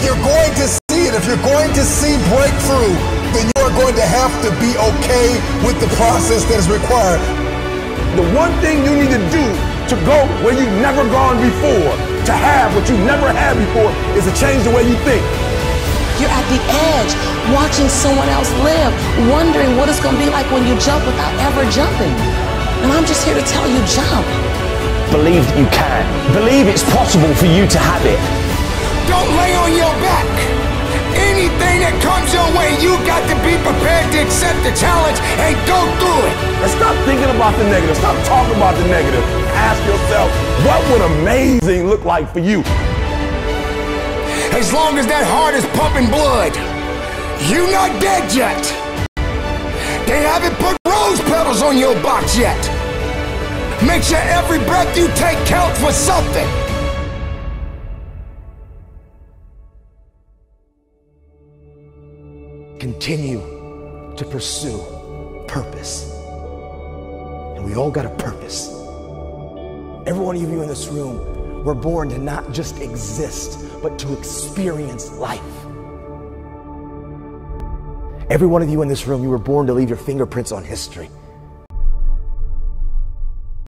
if you're going to see it, if you're going to see breakthrough, then you are going to have to be okay with the process that is required. The one thing you need to do to go where you've never gone before, to have what you've never had before, is to change the way you think. You're at the edge, watching someone else live, wondering what it's going to be like when you jump without ever jumping. And I'm just here to tell you, jump. Believe that you can. Believe it's possible for you to have it. Got to be prepared to accept the challenge and go through it. And stop thinking about the negative. Stop talking about the negative. Ask yourself, what would amazing look like for you? As long as that heart is pumping blood, you're not dead yet. They haven't put rose petals on your box yet. Make sure every breath you take counts for something. Continue to pursue purpose. And we all got a purpose. Every one of you in this room, we're born to not just exist, but to experience life. Every one of you in this room, you were born to leave your fingerprints on history.